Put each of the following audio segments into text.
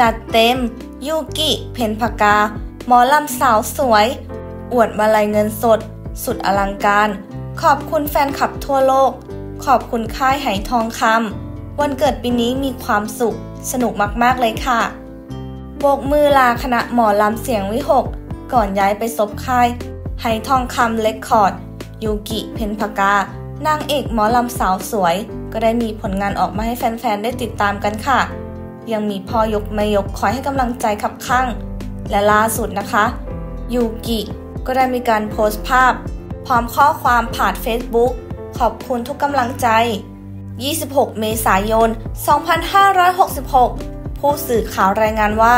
จัดเต็ม ยูกิ เพนพกา หมอลำสาวสวย อวดมาลัยเงินสด สุดอลังการ ขอบคุณแฟนคลับทั่วโลก ขอบคุณค่ายไหทองคำวันเกิดปีนี้มีความสุข สนุกมากๆเลยค่ะ โบกมือลาคณะหมอลำเสียงวิหก ก่อนย้ายไปซบค่ายไหทองคำเลคคอร์ด ยูกิ เพนพกานางเอกหมอลำสาวสวย ก็ได้มีผลงานออกมาให้แฟนๆ ได้ติดตามกันค่ะ ยังมีพ่อยกไม่ยกคอยให้กำลังใจขับข้าง และล่าสุดนะคะ ยูกิก็ได้มีการโพสต์ภาพ พร้อมข้อความผ่าน Facebook ขอบคุณทุกกำลังใจ 26 เมษายน 2566 ผู้สื่อข่าวรายงานว่า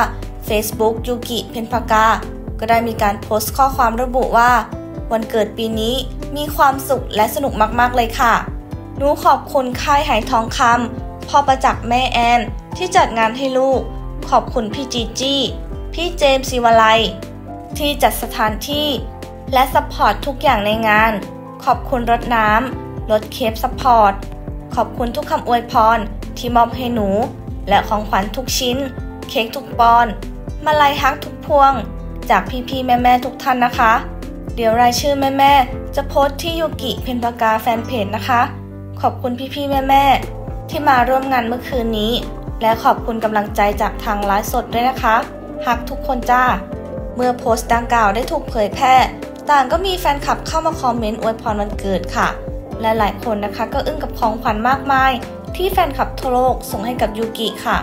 Facebook ยูกิเพนพากา ก็ได้มีการโพสต์ข้อความระบุว่า วันเกิดปีนี้มีความสุขและสนุกมากๆเลยค่ะ หนูขอบคุณค่ายไหทองคำ พ่อประจักษ์แม่แอนที่จัดงานให้ลูก ขอบคุณพี่จีจี้ พี่เจมส์ศิวไลที่จัดสถานที่ และ support ทุกอย่างในงาน ขอบคุณรถน้ำรถเคปสปอร์ต ขอบคุณทุกคำอวยพรที่มอบให้หนู และของขวัญทุกชิ้น เค้กทุกปอนด์มาลัยฮักทุกพวง จากพี่ๆแม่ๆทุกท่านนะคะ เดี๋ยวรายชื่อแม่ๆจะโพสต์ที่ยูกิเพนปากาแฟนเพจนะคะ ขอบคุณพี่ๆแม่ๆ ที่มาร่วมงานเมื่อคืนนี้ และขอบคุณกำลังใจจากทางไลฟ์สดด้วยนะคะฮักทุกคนจ้า เมื่อโพสต์ดังกล่าวได้ถูกเผยแพร่ ต่างก็มีแฟนคลับเข้ามาคอมเมนต์อวยพรวันเกิดค่ะ และหลายคนนะคะก็อึ้งกับของขวัญมากมาย ที่แฟนคลับทั่วโลกส่งให้กับยูกิค่ะ